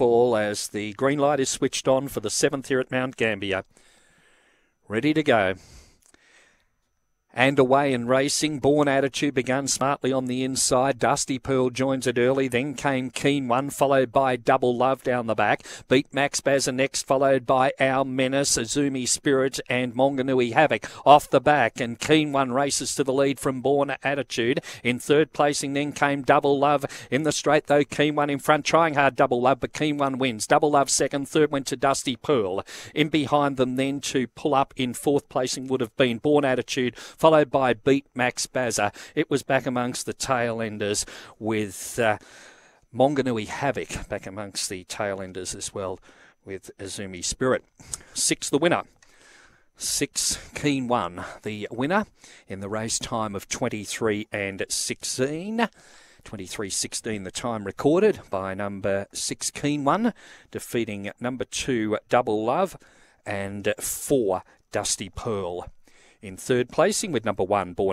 fall as the green light is switched on for the seventh here at Mount Gambier. Ready to go. And away in racing, Born Attitude began smartly on the inside. Dusty Pearl joins it early. Then came Keen One, followed by Double Love down the back. Beat Max Bazza next, followed by Our Menace, Azumi Spirit, and Monganui Havoc off the back. And Keen One races to the lead from Born Attitude. In third placing, then came Double Love in the straight, though. Keen One in front, trying hard. Double Love, but Keen One wins. Double Love second, third went to Dusty Pearl. In behind them, then to pull up in fourth placing would have been Born Attitude followed by Beat Max Bazza. It was back amongst the tail enders with uh, Monganui Havoc back amongst the tail enders as well with Azumi Spirit. Six, the winner. Six, Keen One, the winner in the race time of 23 and 16. 23.16 the time recorded by number 6 Keen One, defeating number 2 Double Love and 4 Dusty Pearl in third placing with number one, Born